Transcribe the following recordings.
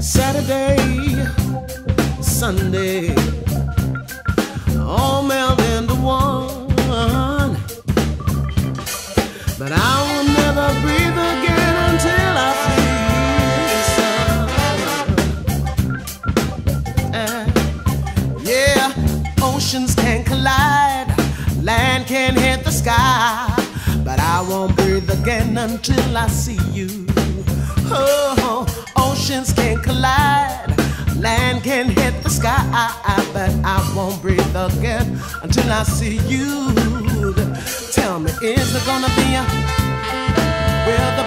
Saturday, Sunday all meld into one. But I will never breathe again until I see yeah, oceans can collide, land can hit the sky. But I won't breathe again until I see you. Oh, oceans can collide Land can hit the sky, but I won't breathe again until I see you. Tell me, is it gonna be a? Will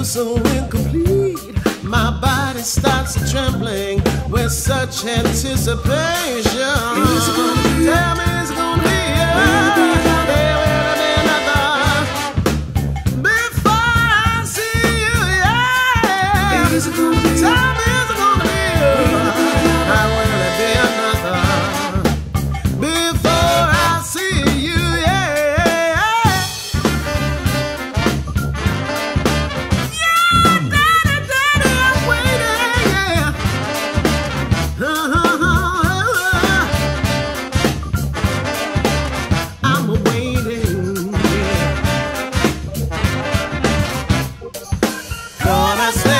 feel so incomplete. My body starts trembling with such anticipation. Is it gonna be Tell Is it gonna be. Yeah. just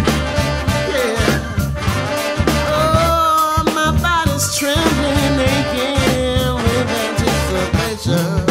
treasure.